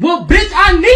Well, bitch, I need